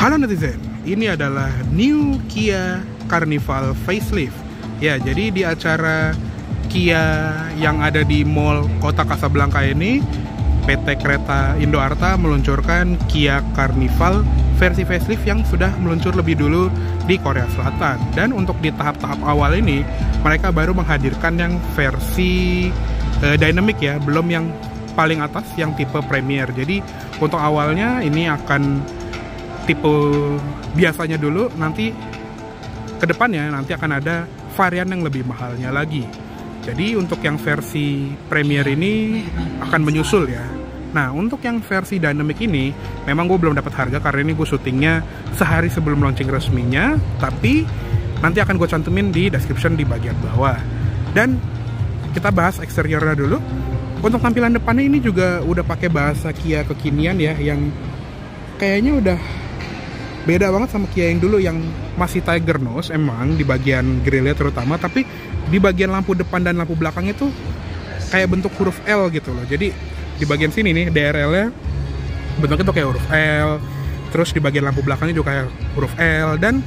Halo netizen, ini adalah New Kia Carnival Facelift. Ya, jadi di acara Kia yang ada di Mall Kota Kasablanka ini, PT Kereta Indo Arta meluncurkan Kia Carnival versi facelift yang sudah meluncur lebih dulu di Korea Selatan. Dan untuk di tahap-tahap awal ini, mereka baru menghadirkan yang versi uh, dynamic ya, belum yang paling atas yang tipe Premier. Jadi untuk awalnya ini akan tipe biasanya dulu, nanti ke depannya nanti akan ada varian yang lebih mahalnya lagi. Jadi untuk yang versi Premier ini akan menyusul ya. Nah untuk yang versi Dynamic ini memang gue belum dapat harga karena ini gue syutingnya sehari sebelum launching resminya. Tapi nanti akan gue cantumin di description di bagian bawah. Dan kita bahas eksteriornya dulu. Untuk tampilan depannya ini juga udah pakai bahasa Kia kekinian ya yang kayaknya udah beda banget sama Kia yang dulu yang masih tiger nose emang di bagian grillnya terutama. Tapi di bagian lampu depan dan lampu belakang itu kayak bentuk huruf L gitu loh. Jadi di bagian sini nih DRL nya bentuknya tuh kayak huruf L. Terus di bagian lampu belakangnya juga kayak huruf L. Dan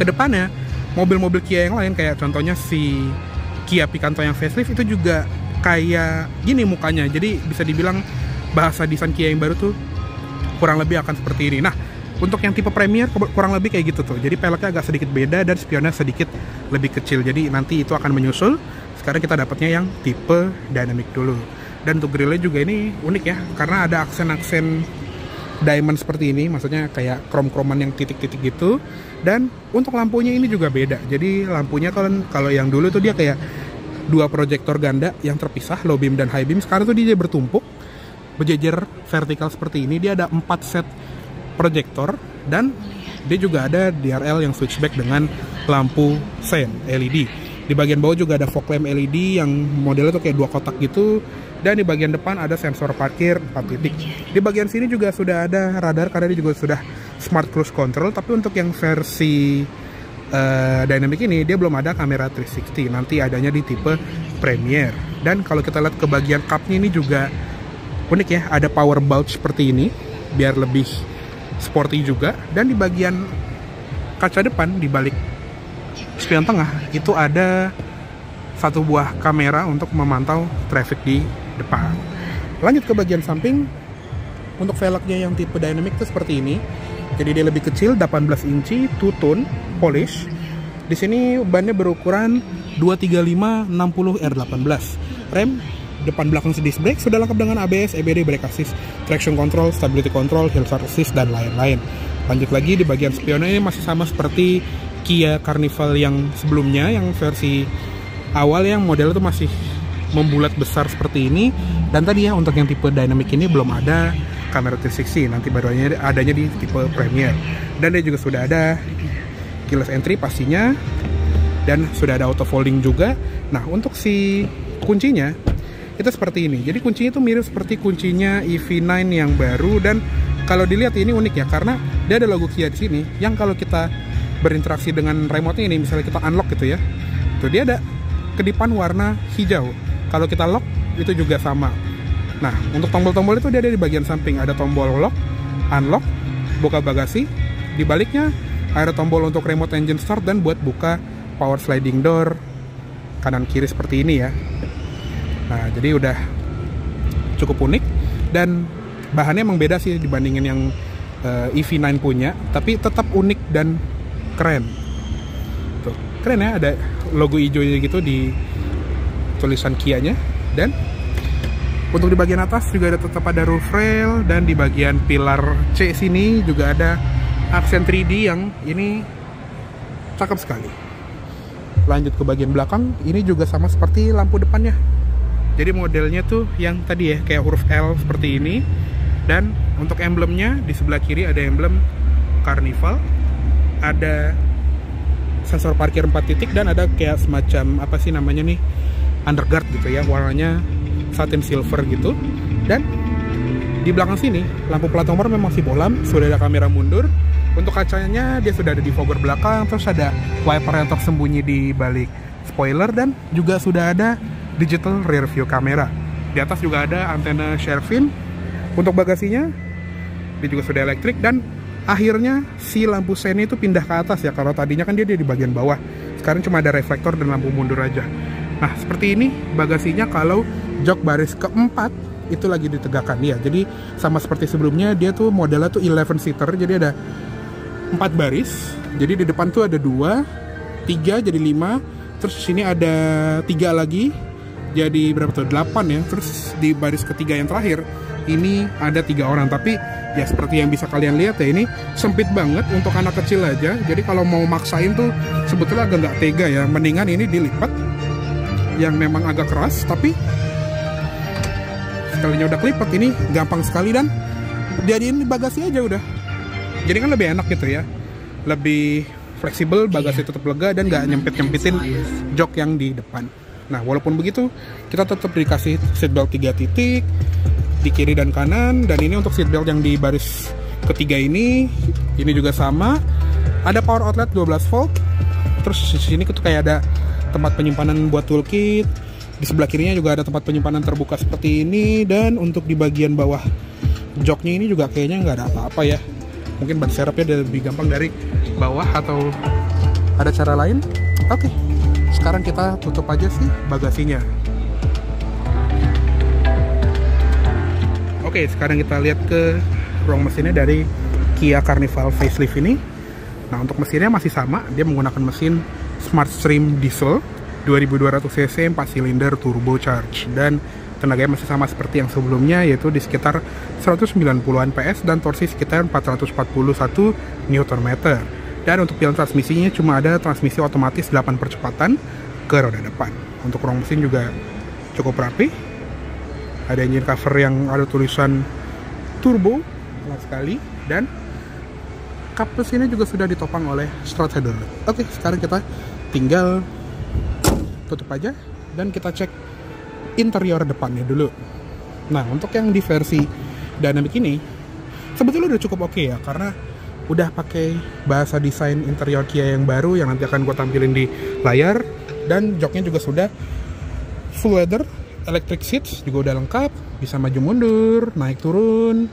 ke depannya mobil-mobil Kia yang lain kayak contohnya si Kia Picanto yang facelift itu juga kayak gini mukanya. Jadi bisa dibilang bahasa desain Kia yang baru tuh kurang lebih akan seperti ini. Nah untuk yang tipe Premier kurang lebih kayak gitu tuh. Jadi peleknya agak sedikit beda dan spionnya sedikit lebih kecil. Jadi nanti itu akan menyusul. Sekarang kita dapatnya yang tipe dynamic dulu. Dan untuk grillnya juga ini unik ya karena ada aksen-aksen diamond seperti ini. Maksudnya kayak krom-kroman yang titik-titik gitu. Dan untuk lampunya ini juga beda. Jadi lampunya kalau kalau yang dulu tuh dia kayak dua proyektor ganda yang terpisah low beam dan high beam. Sekarang tuh dia bertumpuk berjejer vertikal seperti ini. Dia ada empat set proyektor dan dia juga ada DRL yang switchback dengan lampu sen LED di bagian bawah juga ada fog lamp LED yang modelnya tuh kayak dua kotak gitu. Dan di bagian depan ada sensor parkir 4 titik. Di bagian sini juga sudah ada radar karena dia juga sudah smart cruise control. Tapi untuk yang versi uh, dynamic ini dia belum ada kamera 360 nanti adanya di tipe Premier dan kalau kita lihat ke bagian cupnya ini juga unik ya. Ada power bulb seperti ini biar lebih sporty juga dan di bagian kaca depan di balik spion tengah itu ada satu buah kamera untuk memantau traffic di depan. Lanjut ke bagian samping untuk velgnya yang tipe dynamic itu seperti ini. Jadi dia lebih kecil 18 inci two tone polish. Di sini bannya berukuran 235 60 R18. Rem depan belakang disc brake sudah lengkap dengan ABS, EBD, brake assist, traction control, stability control, hill start assist dan lain-lain. Lanjut lagi di bagian spionnya ini masih sama seperti Kia Carnival yang sebelumnya yang versi awal yang model itu masih membulat besar seperti ini. Dan tadi ya untuk yang tipe dynamic ini belum ada kamera 360 nanti baru adanya di tipe Premier. Dan dia juga sudah ada keyless entry pastinya. Dan sudah ada auto folding juga. Nah untuk si kuncinya itu seperti ini. Jadi kuncinya itu mirip seperti kuncinya EV9 yang baru dan kalau dilihat ini unik ya karena dia ada logo Kia di sini yang kalau kita berinteraksi dengan remote ini misalnya kita unlock gitu ya itu dia ada kedipan warna hijau. Kalau kita lock itu juga sama. Nah untuk tombol-tombol itu dia ada di bagian samping. Ada tombol lock unlock buka bagasi. Di baliknya ada tombol untuk remote engine start dan buat buka power sliding door kanan kiri seperti ini ya Nah, jadi udah cukup unik dan bahannya emang beda sih dibandingin yang uh, eh, EV9 punya, tapi tetap unik dan keren. Tuh, keren ya ada logo hijau gitu di tulisan Kia-nya dan untuk di bagian atas juga ada tetap ada roof rail dan di bagian pilar C sini juga ada aksen 3D yang ini cakep sekali. Lanjut ke bagian belakang, ini juga sama seperti lampu depannya jadi modelnya tuh yang tadi ya kayak huruf L seperti ini. Dan untuk emblemnya di sebelah kiri ada emblem Carnival ada sensor parkir 4 titik dan ada kayak semacam apa sih namanya nih underguard gitu ya warnanya satin silver gitu. Dan di belakang sini lampu plat nomor memang masih bolam sudah ada kamera mundur. Untuk kacanya dia sudah ada di fogger belakang terus ada wiper yang tersembunyi di balik spoiler dan juga sudah ada digital rear view camera. Di atas juga ada antena Shervin. Untuk bagasinya, dia juga sudah elektrik dan akhirnya si lampu sen itu pindah ke atas ya. Kalau tadinya kan dia, di bagian bawah. Sekarang cuma ada reflektor dan lampu mundur aja. Nah seperti ini bagasinya kalau jok baris keempat itu lagi ditegakkan ya jadi sama seperti sebelumnya dia tuh modelnya tuh 11 seater. Jadi ada empat baris. Jadi di depan tuh ada dua tiga jadi lima. Terus sini ada tiga lagi jadi berapa tuh? Delapan ya. Terus di baris ketiga yang terakhir ini ada tiga orang. Tapi ya seperti yang bisa kalian lihat ya ini sempit banget untuk anak kecil aja. Jadi kalau mau maksain tuh sebetulnya agak nggak tega ya. Mendingan ini dilipat yang memang agak keras tapi sekalinya udah kelipat ini gampang sekali dan jadiin bagasi aja udah. Jadi kan lebih enak gitu ya. Lebih fleksibel bagasi tetap lega dan nggak nyempit nyempitin jok yang di depan nah walaupun begitu kita tetap dikasih seatbelt 3 titik di kiri dan kanan. Dan ini untuk seatbelt yang di baris ketiga ini ini juga sama. Ada power outlet 12 volt. Terus di sini tuh kayak ada tempat penyimpanan buat toolkit. Di sebelah kirinya juga ada tempat penyimpanan terbuka seperti ini. Dan untuk di bagian bawah joknya ini juga kayaknya nggak ada apa-apa ya. Mungkin ban serepnya lebih gampang dari bawah atau ada cara lain? Oke sekarang kita tutup aja sih bagasinya Oke, sekarang kita lihat ke ruang mesinnya dari Kia Carnival facelift ini. Nah, untuk mesinnya masih sama, dia menggunakan mesin Smart Stream Diesel 2200 cc 4 silinder turbocharge dan tenaganya masih sama seperti yang sebelumnya yaitu di sekitar 190-an PS dan torsi sekitar 441 Nm. Dan untuk pilihan transmisinya cuma ada transmisi otomatis 8 percepatan ke roda depan. Untuk ruang mesin juga cukup rapi, ada engine cover yang ada tulisan turbo enak sekali. Dan kap mesinnya juga sudah ditopang oleh strut header. Oke sekarang kita tinggal tutup aja dan kita cek interior depannya dulu. Nah untuk yang di versi dynamic ini sebetulnya udah cukup oke okay ya karena udah pakai bahasa desain interior Kia yang baru yang nanti akan gue tampilin di layar. Dan joknya juga sudah full leather electric seats juga udah lengkap bisa maju mundur naik turun.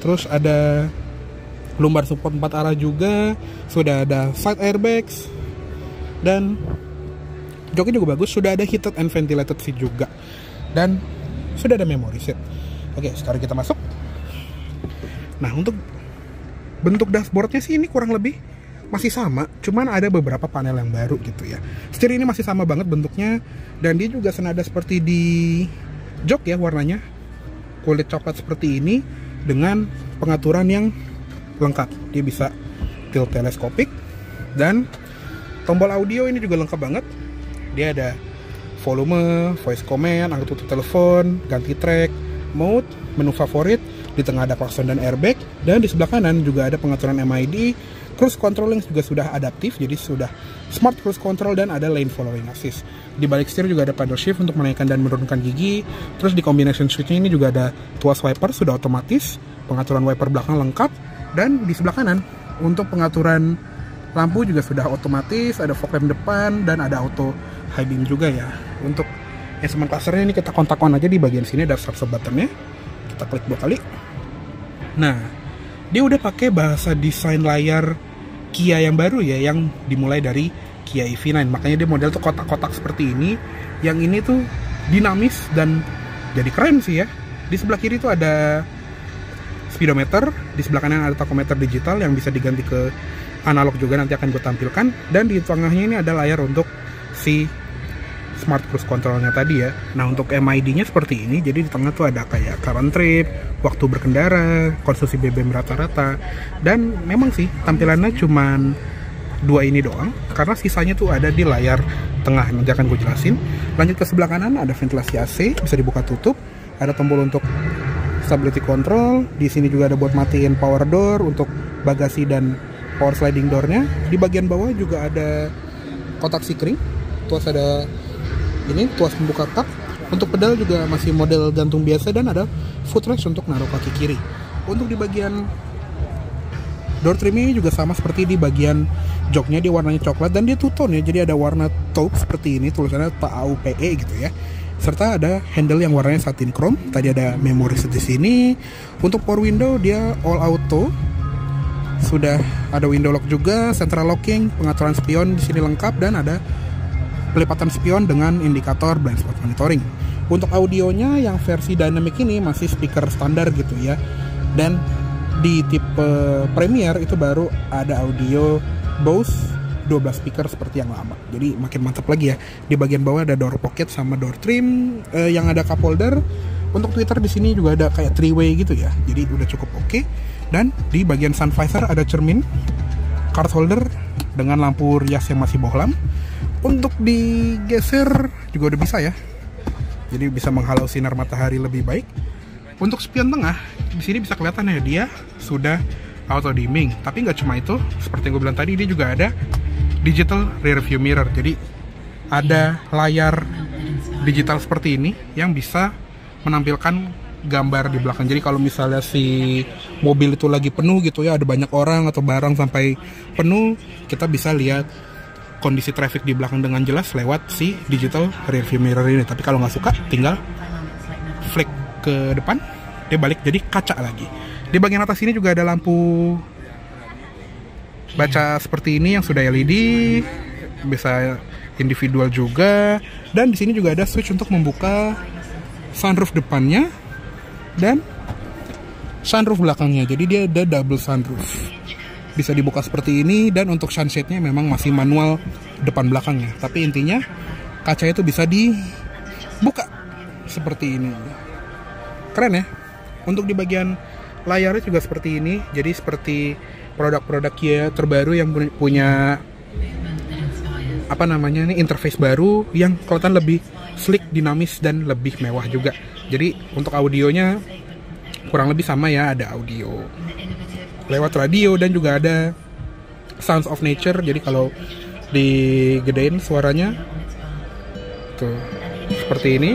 Terus ada lumbar support 4 arah juga sudah ada side airbags. Dan joknya juga bagus sudah ada heated and ventilated seat juga. Dan sudah ada memory seat. Oke sekarang kita masuk. Nah untuk bentuk dashboardnya sih ini kurang lebih masih sama, cuman ada beberapa panel yang baru gitu ya. Setir ini masih sama banget bentuknya dan dia juga senada seperti di jok ya warnanya. Kulit coklat seperti ini dengan pengaturan yang lengkap. Dia bisa tilt teleskopik dan tombol audio ini juga lengkap banget. Dia ada volume, voice command, angkat tutup telepon, ganti track, mode, menu favorit, di tengah ada klakson dan airbag dan di sebelah kanan juga ada pengaturan MID Cruise control yang juga sudah adaptif, jadi sudah smart cruise control dan ada lane following assist. Di balik setir juga ada paddle shift untuk menaikkan dan menurunkan gigi. Terus di combination switchnya ini juga ada tuas wiper sudah otomatis, pengaturan wiper belakang lengkap, dan di sebelah kanan untuk pengaturan lampu juga sudah otomatis, ada fog lamp depan dan ada auto high beam juga ya. Untuk instrument clusternya ini kita kontak on aja di bagian sini ada start buttonnya. Kita klik dua kali. Nah, dia udah pakai bahasa desain layar Kia yang baru ya yang dimulai dari Kia EV9 makanya dia model tuh kotak-kotak seperti ini. Yang ini tuh dinamis dan jadi keren sih ya. Di sebelah kiri tuh ada speedometer di sebelah kanan ada tachometer digital yang bisa diganti ke analog juga nanti akan gue tampilkan. Dan di tengahnya ini ada layar untuk si smart cruise controlnya tadi ya. Nah untuk MID-nya seperti ini, jadi di tengah tuh ada kayak current trip, waktu berkendara, konsumsi BBM rata-rata, dan memang sih tampilannya cuman dua ini doang, karena sisanya tuh ada di layar tengah. Nanti akan gue jelasin. Lanjut ke sebelah kanan ada ventilasi AC, bisa dibuka tutup, ada tombol untuk stability control. Di sini juga ada buat matiin power door untuk bagasi dan power sliding doornya. Di bagian bawah juga ada kotak sikring, terus ada ini tuas pembuka tak untuk pedal juga masih model gantung biasa dan ada footrest untuk naruh kaki kiri. Untuk di bagian door trim ini juga sama seperti di bagian joknya dia warnanya coklat dan dia two tone ya. Jadi ada warna taupe seperti ini tulisannya TAUPE gitu ya. Serta ada handle yang warnanya satin chrome. Tadi ada memory di sini. Untuk power window dia all auto. Sudah ada window lock juga, central locking, pengaturan spion di sini lengkap dan ada pelipatan spion dengan indikator blind spot monitoring. Untuk audionya yang versi dynamic ini masih speaker standar gitu ya. Dan di tipe Premier itu baru ada audio Bose 12 speaker seperti yang lama. Jadi makin mantap lagi ya. Di bagian bawah ada door pocket sama door trim eh, yang ada cup holder. Untuk Twitter di sini juga ada kayak three way gitu ya. Jadi udah cukup oke. Okay. Dan di bagian sun visor ada cermin, card holder dengan lampu rias yang masih bohlam. Untuk digeser juga udah bisa ya. Jadi bisa menghalau sinar matahari lebih baik. Untuk spion tengah, di sini bisa kelihatan ya dia sudah auto dimming. Tapi nggak cuma itu, seperti yang gue bilang tadi, dia juga ada digital rear view mirror. Jadi ada layar digital seperti ini yang bisa menampilkan gambar di belakang. Jadi kalau misalnya si mobil itu lagi penuh gitu ya, ada banyak orang atau barang sampai penuh, kita bisa lihat kondisi traffic di belakang dengan jelas lewat si digital rear view mirror ini. Tapi kalau nggak suka, tinggal flick ke depan, dia balik jadi kaca lagi. Di bagian atas ini juga ada lampu baca seperti ini yang sudah LED, bisa individual juga. Dan di sini juga ada switch untuk membuka sunroof depannya dan sunroof belakangnya. Jadi dia ada double sunroof. Bisa dibuka seperti ini dan untuk sunshade-nya memang masih manual depan belakangnya. Tapi intinya kaca itu bisa dibuka seperti ini. Keren ya. Untuk di bagian layarnya juga seperti ini. Jadi seperti produk-produk Kia terbaru yang punya apa namanya ini interface baru yang kelihatan lebih sleek, dinamis dan lebih mewah juga. Jadi untuk audionya kurang lebih sama ya, ada audio lewat radio dan juga ada Sounds of Nature. Jadi kalau digedein suaranya tuh seperti ini.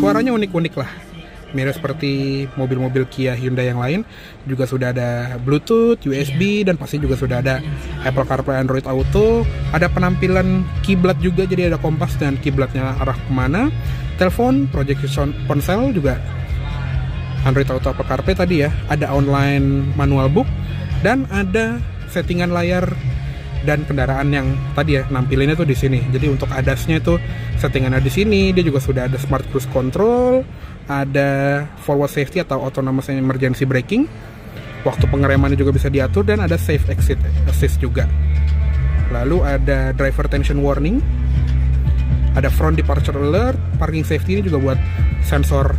Suaranya unik-unik lah mirip seperti mobil-mobil Kia Hyundai yang lain juga sudah ada Bluetooth, USB dan pasti juga sudah ada Apple CarPlay Android Auto ada penampilan kiblat juga jadi ada kompas dan kiblatnya arah ke mana telepon, projection ponsel juga Android Auto Apple CarPlay tadi ya ada online manual book dan ada settingan layar dan kendaraan yang tadi ya nampilinnya tuh di sini. Jadi untuk adasnya itu settingannya di sini. Dia juga sudah ada smart cruise control, ada forward safety atau autonomous emergency braking. Waktu pengeremannya juga bisa diatur dan ada safe exit assist juga. Lalu ada driver tension warning. Ada front departure alert parking safety ini juga buat sensor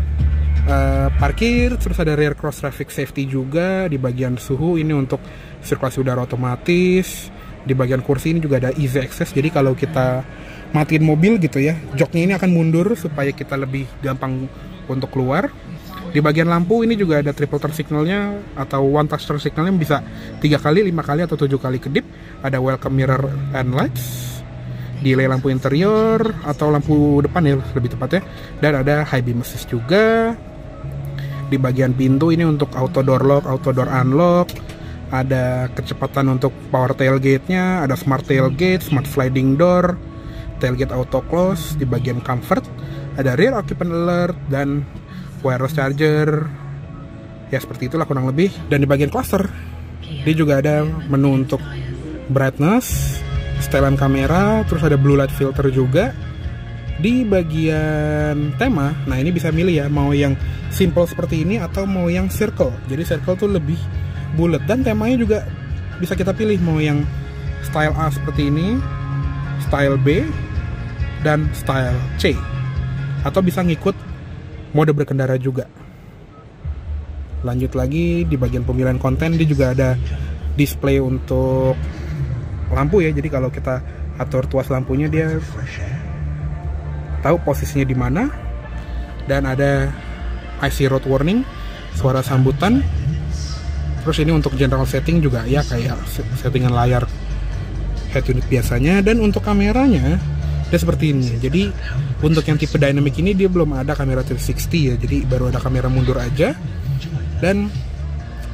uh, parkir. Terus ada rear cross traffic safety juga di bagian suhu ini untuk sirkulasi udara otomatis. Di bagian kursi ini juga ada easy access. Jadi kalau kita matiin mobil gitu ya joknya ini akan mundur supaya kita lebih gampang untuk keluar di bagian lampu ini juga ada triple turn signalnya atau one touch turn signalnya bisa tiga kali, lima kali atau tujuh kali kedip. Ada welcome mirror and lights, delay lampu interior atau lampu depan ya lebih tepatnya. Dan ada high beam assist juga. Di bagian pintu ini untuk auto door lock, auto door unlock. Ada kecepatan untuk power tailgate-nya, ada smart tailgate, smart sliding door, tailgate auto close di bagian comfort ada rear occupant alert dan wireless charger. Ya seperti itulah kurang lebih. Dan di bagian cluster dia juga ada menu untuk brightness setelan kamera terus ada blue light filter juga. Di bagian tema nah ini bisa milih ya mau yang simple seperti ini atau mau yang circle. Jadi circle tuh lebih bulat. Dan temanya juga bisa kita pilih mau yang style A seperti ini style B dan style C atau bisa ngikut mode berkendara juga. Lanjut lagi di bagian pemilihan konten dia juga ada display untuk lampu ya. Jadi kalau kita atur tuas lampunya dia tahu posisinya di mana. Dan ada IC road warning suara sambutan. Terus ini untuk general setting juga ya kayak settingan layar head unit biasanya. Dan untuk kameranya dia seperti ini. Jadi untuk yang tipe dynamic ini dia belum ada kamera 360 ya. Jadi baru ada kamera mundur aja. Dan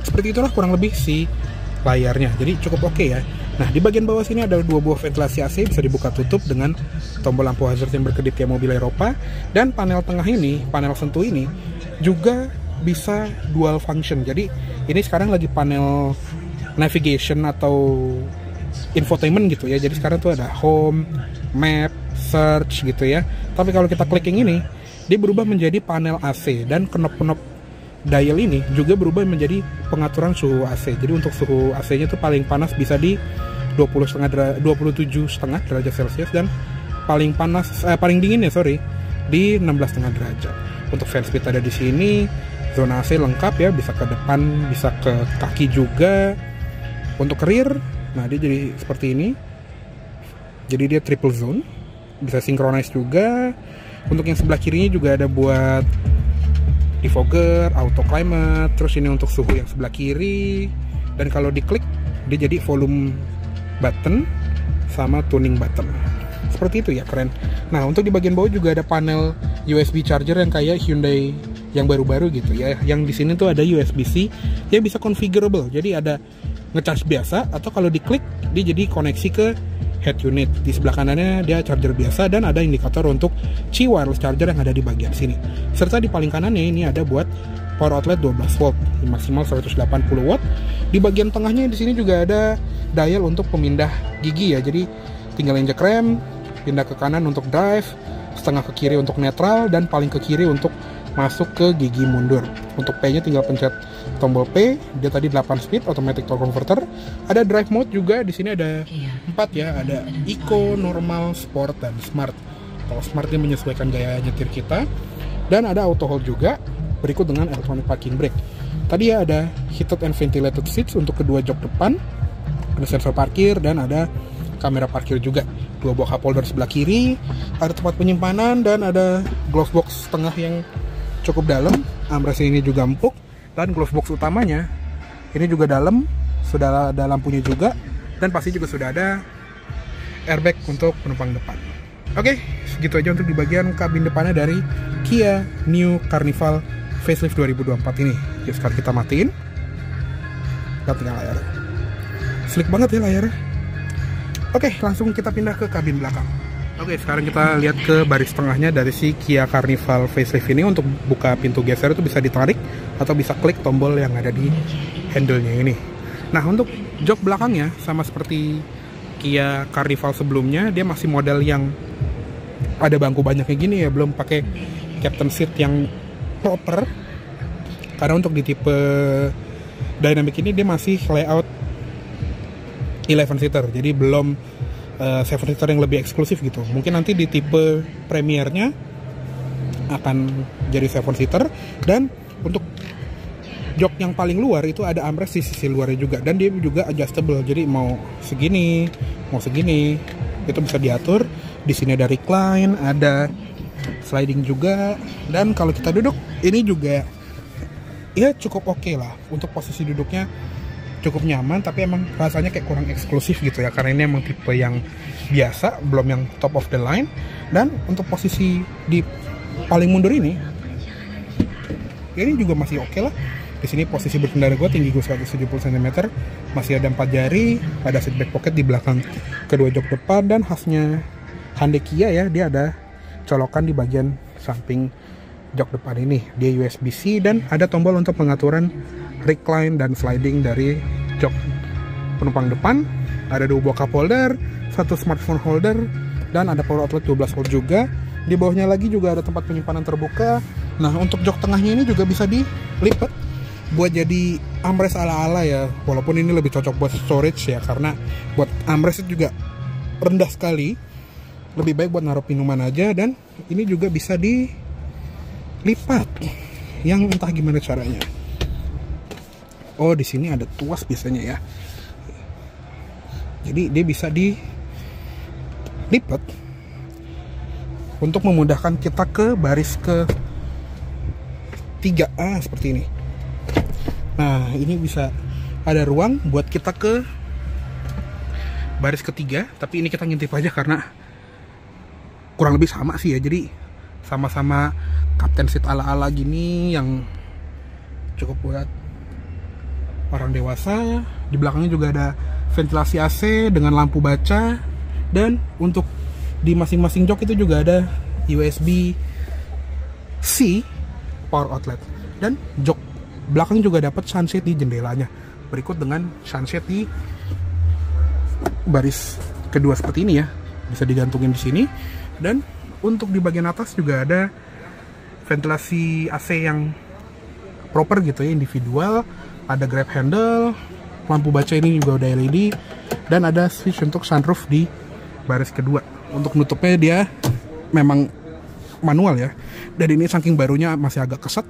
seperti itulah kurang lebih si layarnya. Jadi cukup oke okay ya. Nah di bagian bawah sini ada dua buah ventilasi AC bisa dibuka tutup dengan tombol lampu hazard yang berkedip kayak mobil Eropa. Dan panel tengah ini panel sentuh ini juga bisa dual function. Jadi ini sekarang lagi panel navigation atau infotainment gitu ya. Jadi sekarang tuh ada home map search gitu ya. Tapi kalau kita klik yang ini dia berubah menjadi panel AC dan knop-knop dial ini juga berubah menjadi pengaturan suhu AC jadi untuk suhu AC nya tuh paling panas bisa di 20 setengah 27 setengah derajat celcius dan paling panas eh, paling dingin ya sorry di 16 setengah derajat. Untuk fan speed ada di sini zona AC lengkap ya bisa ke depan bisa ke kaki juga. Untuk rear nah dia jadi seperti ini. Jadi dia triple zone bisa synchronize juga. Untuk yang sebelah kirinya juga ada buat defogger, auto climate, terus ini untuk suhu yang sebelah kiri. Dan kalau diklik dia jadi volume button sama tuning button. Seperti itu ya keren. Nah untuk di bagian bawah juga ada panel USB charger yang kayak Hyundai yang baru-baru gitu ya. Yang di sini tuh ada USB-C yang bisa configurable. Jadi ada ngecharge biasa atau kalau diklik dia jadi koneksi ke head unit. Di sebelah kanannya dia charger biasa dan ada indikator untuk Qi wireless charger yang ada di bagian sini. Serta di paling kanannya ini ada buat power outlet 12 volt maksimal 180 watt. Di bagian tengahnya di sini juga ada dial untuk pemindah gigi ya. Jadi tinggal injek rem pindah ke kanan untuk drive, setengah ke kiri untuk netral, dan paling ke kiri untuk masuk ke gigi mundur. Untuk P-nya tinggal pencet tombol P, dia tadi 8 speed automatic torque converter. Ada drive mode juga, di sini ada 4 ya, ada eco, normal, sport, dan smart. Kalau smart dia menyesuaikan gaya nyetir kita. Dan ada auto hold juga, berikut dengan electronic parking brake. Tadi ya ada heated and ventilated seats untuk kedua jok depan, ada sensor parkir, dan ada kamera parkir juga dua buah cup holder sebelah kiri ada tempat penyimpanan dan ada glove box tengah yang cukup dalam armrest ini juga empuk dan glove box utamanya ini juga dalam sudah ada lampunya juga dan pasti juga sudah ada airbag untuk penumpang depan. Oke segitu aja untuk di bagian kabin depannya dari Kia New Carnival Facelift 2024 ini. Yuk sekarang kita matiin. Kita tinggal layar. Slick banget ya layarnya. Oke, langsung kita pindah ke kabin belakang. Oke, sekarang kita lihat ke baris tengahnya dari si Kia Carnival facelift ini untuk buka pintu geser itu bisa ditarik atau bisa klik tombol yang ada di handle-nya ini. Nah, untuk jok belakangnya sama seperti Kia Carnival sebelumnya, dia masih model yang ada bangku banyak kayak gini ya, belum pakai captain seat yang proper. Karena untuk di tipe dynamic ini dia masih layout 11 seater jadi belum uh, seater yang lebih eksklusif gitu. Mungkin nanti di tipe premiernya akan jadi 7 seater dan untuk jok yang paling luar itu ada armrest di sisi luarnya juga. Dan dia juga adjustable. Jadi mau segini mau segini itu bisa diatur. Di sini ada recline ada sliding juga. Dan kalau kita duduk ini juga ya cukup oke okay lah untuk posisi duduknya cukup nyaman tapi emang rasanya kayak kurang eksklusif gitu ya. Karena ini emang tipe yang biasa belum yang top of the line. Dan untuk posisi di paling mundur ini ini juga masih oke okay lah. Di sini posisi berkendara gue tinggi gue 170 cm masih ada empat jari ada seat back pocket di belakang kedua jok depan dan khasnya Hyundai Kia ya dia ada colokan di bagian samping jok depan ini. Dia USB-C dan ada tombol untuk pengaturan recline dan sliding dari jok penumpang depan. Ada dua buah cup holder satu smartphone holder dan ada power outlet 12 volt juga. Di bawahnya lagi juga ada tempat penyimpanan terbuka. Nah untuk jok tengahnya ini juga bisa dilipat buat jadi armrest ala-ala ya. Walaupun ini lebih cocok buat storage ya karena buat armrest juga rendah sekali. Lebih baik buat naruh minuman aja dan ini juga bisa dilipat. Yang entah gimana caranya oh di sini ada tuas biasanya ya. Jadi dia bisa dilipat untuk memudahkan kita ke baris ke 3A seperti ini. Nah ini bisa ada ruang buat kita ke baris ketiga tapi ini kita ngintip aja karena kurang lebih sama sih ya. Jadi sama-sama kapten seat ala-ala gini yang cukup buat orang dewasa. Di belakangnya juga ada ventilasi AC dengan lampu baca. Dan untuk di masing-masing jok itu juga ada USB C power outlet. Dan jok belakang juga dapat sunset di jendelanya. Berikut dengan sunset di baris kedua seperti ini ya. Bisa digantungin di sini. Dan untuk di bagian atas juga ada ventilasi AC yang proper gitu ya individual ada grab handle lampu baca ini juga udah LED dan ada switch untuk sunroof di baris kedua. Untuk nutupnya dia memang manual ya. Dan ini saking barunya masih agak keset.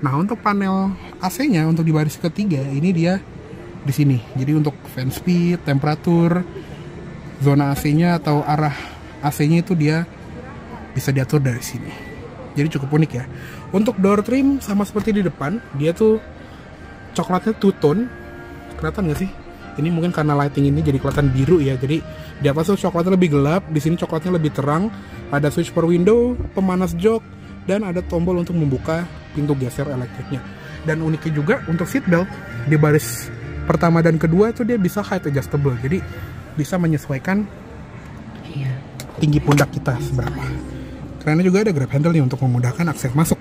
Nah untuk panel AC nya untuk di baris ketiga ini dia di sini. Jadi untuk fan speed temperatur zona AC nya atau arah AC nya itu dia bisa diatur dari sini. Jadi cukup unik ya. Untuk door trim sama seperti di depan dia tuh coklatnya two tone kelihatan nggak sih? Ini mungkin karena lighting ini jadi kelihatan biru ya. Jadi di atas tuh coklatnya lebih gelap di sini coklatnya lebih terang. Ada switch per window pemanas jok dan ada tombol untuk membuka pintu geser elektriknya. Dan uniknya juga untuk seat belt di baris pertama dan kedua itu dia bisa height adjustable. Jadi bisa menyesuaikan tinggi pundak kita seberapa. Karena juga ada grab handle nih untuk memudahkan akses masuk.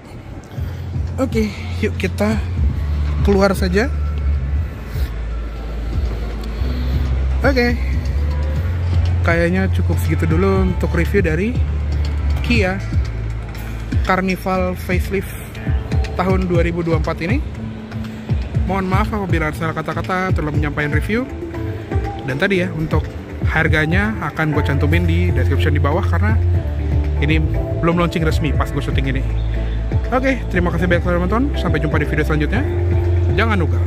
Oke yuk kita keluar saja. Oke. Kayaknya cukup segitu dulu untuk review dari Kia Carnival Facelift tahun 2024 ini. Mohon maaf apabila ada salah kata-kata telah menyampaikan review. Dan tadi ya untuk harganya akan gue cantumin di description di bawah karena ini belum launching resmi pas gue syuting ini. Oke terima kasih banyak telah menonton. Sampai jumpa di video selanjutnya jangan lupa